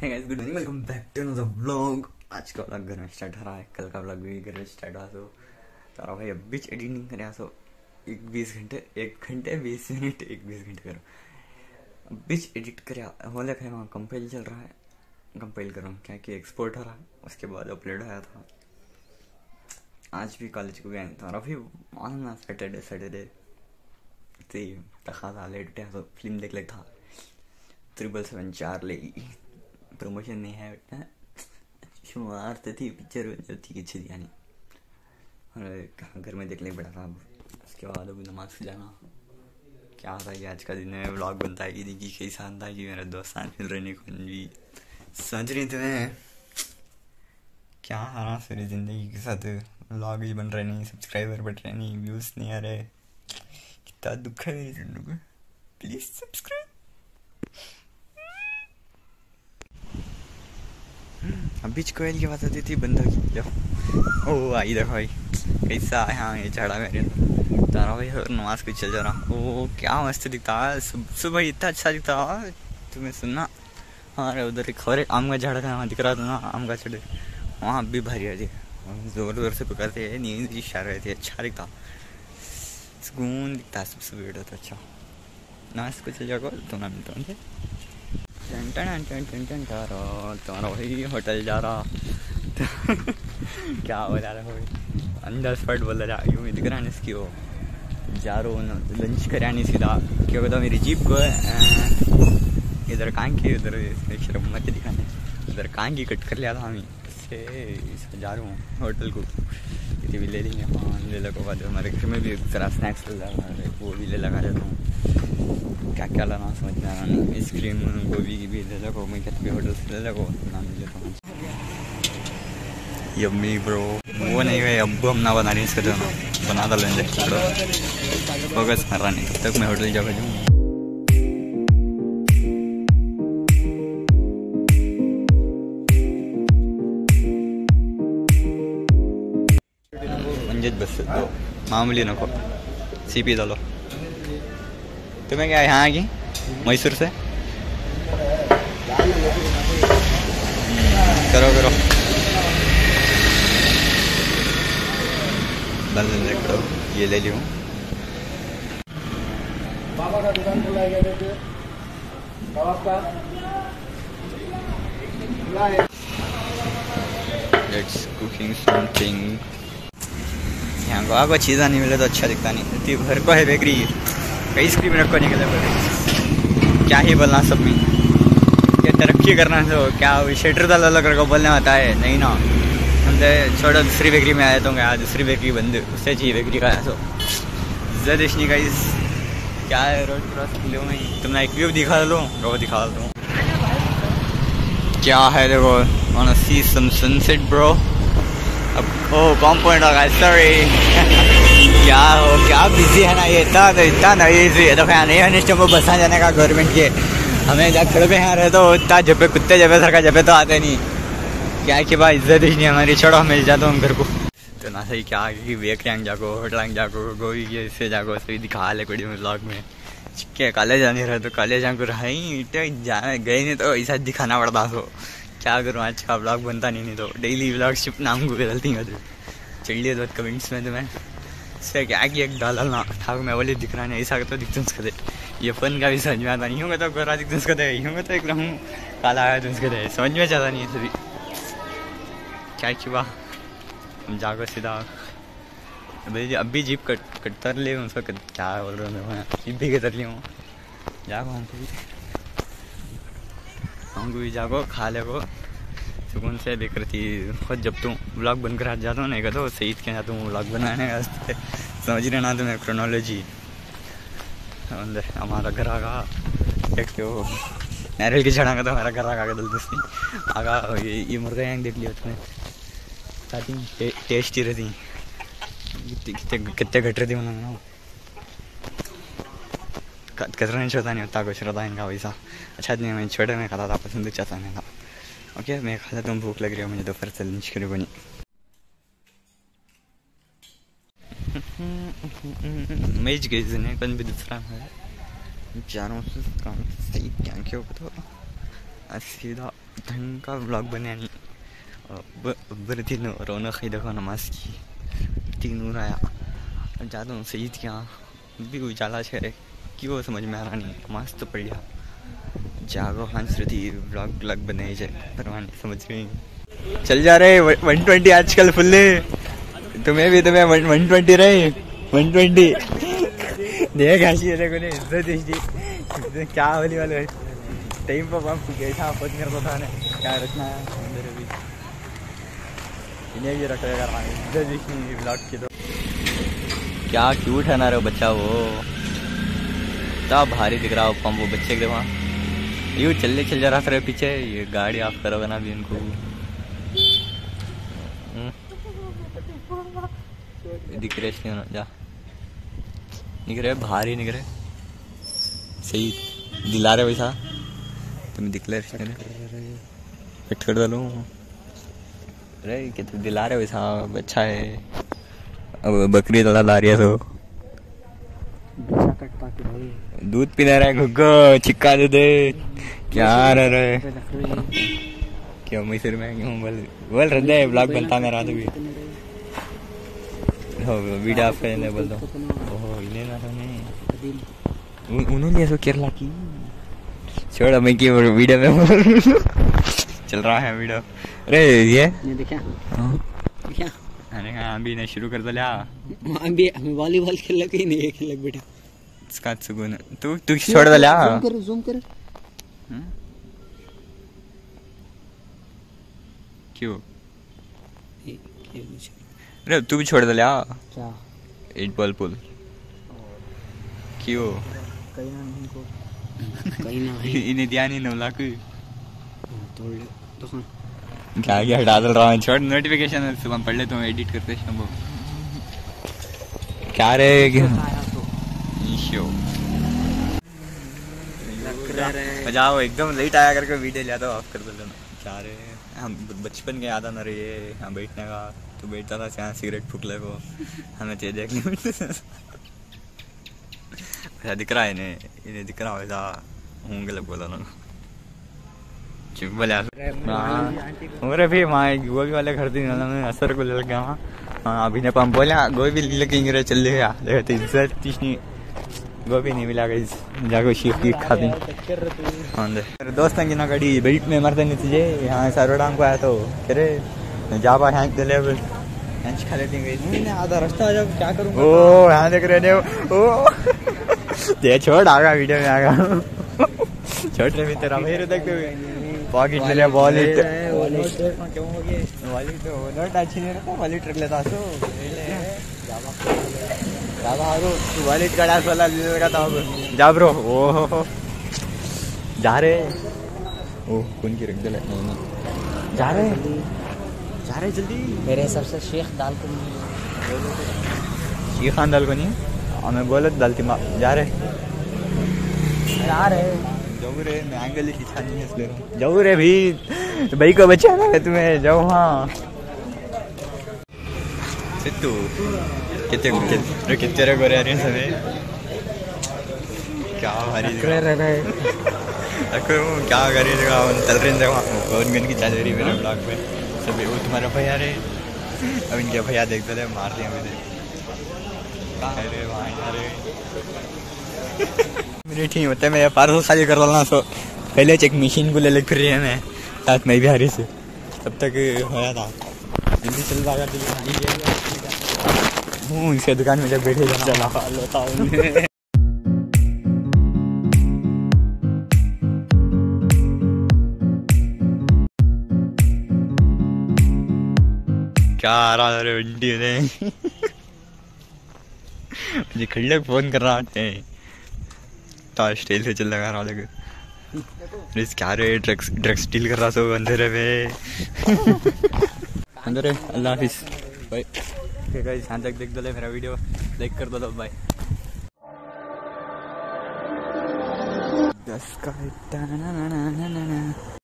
hey guys, good morning. Welcome back to another vlog. आज का vlog घर में स्टार्ट हो रहा है। कल का व्लॉग भी घर में स्टार्ट हुआ तो तारा भाई अभी एडिटिंग करे सो एक बीस घंटे एक घंटे बीस मिनट एक बीस घंटे करो। बीच एडिट करे हो। लगा है वहाँ कंपाइल चल रहा है। कंपाइल करो क्या कि एक्सपोर्ट हो रहा है उसके बाद अपलोड आया था। आज भी कॉलेज को गए तारा भाई मानना सैटरडे सैटरडे ते तखा था लेट तो फ़िल्म देख लेता। ट्रिपल सेवन चार ले। है बेटा। शुरुआत तो थी पिक्चर थी अच्छी थी यानी। और घर में देख ले बड़ा था उसके बाद अभी नमाज़ से जाना। क्या था कि आज का दिन में व्लॉग बनता है कि देखिए कैसा है कि मेरा दोस्त साथ मिल रहे कौन भी समझ रही तुम्हें क्या हारा सारी ज़िंदगी के साथ? व्लॉग ही बन रहे नहीं सब्सक्राइबर बढ़ रहे नहीं व्यूज़ नहीं आ रहे। कितना दुख है मेरी ज़िंदगी प्लीज़ सब्सक्राइब अभी कोयल की बात आती थी, बंदा की जाओ ओ, आई देखो भाई, कैसा हाँ? ये चढ़ा मेरे तारा भाई और नमाज़ को चल जा रहा ओ, क्या मस्त दिखता है। सुबह इतना अच्छा दिखता है। तुम्हें सुनना। हाँ अरे उधर एक खबर आम का झाड़ था वहाँ दिख रहा था ना, आम का चढ़े वहाँ भी भारी है जी। ज़ोर ज़ोर से पकड़ते हैं, नींद जी शार रहे थे अच्छा दिखता। सुकून दिखता है सबसे बेटा तो अच्छा। नमाज़ को चल जाओ तो मिलता हूँ तुम्हारा वही होटल जा रहा क्या हो जा रहा है अंदर स्पॉट बोल रहा यूँ रहा है इसकी वो जा रहा हूँ लंच कर आने सीधा क्या कहता मेरी जीप को इधर कान की उधर शर्म मत दिखाने इधर कान की कट कर लिया था हमें से जा रहा हूँ होटल को किसी भी ले लेंगे हाँ ले लगा हमारे घर में भी जरा स्नैक्स ले लगा वो भी ले लगा रहता हूँ क्या क्या लाना समझ में आ रहा नहीं आइसक्रीम गोभी की भी ले लगो मैं कहते होटल से ले लगो नाम ले लेता हूँ यम्मी ब्रो वो नहीं गए अब हम ना बना नहीं सकते ना बना डाल लेंगे फोकस कर रहा नहीं तब तक मैं होटल जाकर जाऊँ म्हणजेच बस दो मामूली नको सी पी डालो तुम्हें क्या यहाँ की मैसूर से। करो करो। बंद करो। ये ले ली हूँ Let's cooking something. यहाँ को आपको चीज़ा नहीं मिले तो अच्छा दिखता नहीं। इतनी भर को है बेकरी कई स्क्रीम रखो निकले क्या ही बोलना सब में क्या तरक्की करना तो क्या शेटर डाल अलग को बोलने आता है, नहीं ना। हम तो छोड़ो, दूसरी बेकरी में आए तो यहाँ दूसरी बेकरी बंद। उससे चाहिए बेकरी का सो जदेशनी का इस क्या है रोड क्रॉस किलो में? तुमने एक व्यू दिखा लो रो दिखा दो। क्या है देखो on sea some sunset bro O compound होगा सॉरी क्या हो, क्या बिज़ी है ना ये? इतना तो इतना नहीं इजी है। तो क्या नहीं अनिष्ट को बसा जाने का गवर्नमेंट के। हमें जब खड़े यहाँ रहे तो इतना जब कुत्ते जब सर का जब तो आते नहीं। क्या कि भाई, इज़्ज़त ही नहीं हमारी। छोड़ो मिल जाता हूँ घर को। तो ना सही, क्या कि बेकरियांग जाको होटलांग जाको गोई के इससे जाको सही दिखा ले में ब्लॉग में। क्या कॉलेज आने रहे तो कॉलेज जाको रहा ही जा, गए नहीं तो ऐसा दिखाना पड़ता तो। क्या करूँ? आज का ब्लॉग बनता नहीं नहीं तो डेली ब्लॉग शिप नाम को बदलती हैं चलिए तो कमेंट्स में तुम्हें। इसका क्या कि एक डालना ठाकुर मैं बोले, दिख रहा नहीं, ऐसा तो दिखते उसका दे। ये फन का भी समझ में आता नहीं होंगे तो गोरा दिखते उसका दे होंगे तो एकदम काला आया तो उसका दे। समझ में ज़्यादा नहीं है सभी। क्या कि वाह हम जाकर सीधा। भाई अब भी जीप कट कट तर ले उसका क्या बोल रहा हूँ मैं जीप भी कर ली हूँ। जाओ हमको भी हमको भी जागो, खा ले को सुकून से देख रही थी। खुद जब तुम ब्लॉग बनकर हाथ जाता हूँ नहीं कहता सही के जाता हूँ ब्लॉग बनाने वास्ते समझ रहे ना तुम्हें क्रोनोलॉजी हमारा घर आगा। एक तो नारियल की चढ़ा तो हमारा घर आगा दल दोस्ती। आगा ये ये मुर्गा यहाँ देख लिया स्टार्टिंग टे, टेस्टी रहती। कितने कितने घट रही थी उन्होंने कचरा नहीं छोटा नहीं होता कुछ रहता इनका वैसा। अच्छा नहीं मैं छोटे में खाता था पसंद नहीं था। ओके मैं खाता तुम भूख लग रही हो, मुझे दोपहर से लंच करी बनी। मेज गई जिन्हें कौन भी दूसरा है। चारों से काम सही क्या क्यों तो सीधा ढंग का ब्लॉग बने आणि बरं तीन रौनक ही, देखो नमाज़ की। तीन नूर आया। जाता हूँ सईद के यहाँ भी उजाला है क्यों समझ में आ रहा नहीं। नमाज़ तो पढ़ लिया। जागो हंस रही ब्लॉग ब्लॉग बनाई जाए। परवाह समझ रही चल जा रहे, वन ट्वेंटी आजकल फुल्ले तुम्हें भी, तुम्हें वन ट्वेंटी रहे। One twenty. देख हँसी देखो ने इज़्ज़त इसकी क्या होने वाले टाइम पर पंप कैसा अपन करता था ना। क्या रखना है? अंदर अभी। इन्हें भी रखेगा इज़्ज़त इसकी ब्लॉग की तो क्या क्यूट है ना रे बच्चा वो। क्या भारी दिख रहा हो पंप वो बच्चे के वहाँ यू चलने चल जा रहा था पीछे। ये गाड़ी ऑफ़ करोगे ना अभी इनको। दिख रहे इसलिए जा। निक रहे भारी निक रहे सही दिला रहे वैसा। तुम्हें दिख ले कट कर डालू। अरे कितने दिला रहे वैसा अच्छा है। अब बकरी दादा ला रही है तो। दूध पीना रहा है घुग्गो चिक्का दे दे। क्या रह रहे क्यों मैसूर में क्यों बोल बोल रहे दे ब्लॉग बनता मेरा तो भी हो वीडियो आप ने बोल दो। ओहो इन्हें ना तो नहीं उन्होंने ऐसा केरला की। छोड़ मैं की वीडियो में बोल चल रहा है वीडियो। अरे ये? देखा। हाँ। देखा। अरे हाँ अभी ने शुरू कर दिया अभी हमें वॉलीबॉल खेल ही नहीं खेल बेटा सुकून तू तू छोड़ दिया जूम कर जूम कर क्यों अरे तू भी छोड़ दिया क्या एट बॉल पुल क्यों कहीं ना नहीं को कहीं ना इन्हें दिया नहीं नौ लाख तोड़ ले तो क्या क्या हटा दल रहा हूँ छोड़ नोटिफिकेशन सुबह पढ़ लेता हूँ एडिट करते शाम को क्या रे शो जाओ एकदम लेट आया करके वीडियो लिया था ऑफ़ कर दो क्या रे हम बचपन के याद आना रही है यहाँ बैठने का। तू बैठता था यहाँ सिगरेट फूक ले को। हमें ते देख ली। वैसा दिख रहा है इन्हें इन्हें दिख रहा वैसा हूँ गलत बोला ना चुप बोले अरे भी वहाँ गोभी वाले घर मैं असर को ले गया वहाँ अभी ने पंप बोला गोभी लेके रे चल गया देखो तो इज़्ज़त तीसनी नहीं मिला गई जाको शीख की खाती हाँ दे मेरे दोस्त की ना गाड़ी बेल्ट में मरते नहीं तुझे यहाँ सरवडांग को आया तो करे जाबा हैंक दे ले हैंच खा लेती गई आधा रास्ता जब क्या करूँगा? ओ यहाँ देख रहे ओ। ये छोड़ आगा वीडियो में आगा। छोड़ रहे तेरा। मेरे देख पॉकेट ले लिया वॉलेट क्यों हो गया। वॉलेट वॉलेट अच्छी नहीं रहता वॉलेट रख लेता सो। जाबा आरो तू वॉलेट का डांस वाला था जा ब्रो ओ हो। हो जा रे ओ कौन की रख दे नहीं नहीं। जा रे जा रे जल्दी। मेरे हिसाब से शेख दाल को ये खान दाल को नहीं हमें बोले दालती माँ। जा रे जा रहे जाऊ रे मैं एंगल की इच्छा नहीं है इसलिए जाऊ रे भी। भाई को बचाना है तुम्हें। जाओ हाँ। सिद्धू। रहे हैं सभी? क्या भारी रहे क्या कर जगह कौन की चल रही मेरे ब्लॉग पे सभी वो तुम्हारा भैया रे अब इनके भैया देखते मारते हैं मुझे अरे भाई अरे मिनट ही होते मैं पार्सल खाली कर रहा सो पहले चेक मशीन को ले ले फिर रही है मैं साथ में भी रही से तब तक होया था। जल्दी चल रहा हूँ इसके दुकान में जब बैठे चला हूँ। क्या रहा है वंटी ने? मुझे खड़े फ़ोन कर रहा है। तो स्टेल से चल लगा रहा लेकिन प्लीज़ क्या रे ड्रग्स ड्रग्स डील कर रहा सो अंधेरे में। अंदर अल्लाह हाफिज। बाय ठीक है यहाँ तक देख दो मेरा वीडियो लाइक कर दो बाय दस का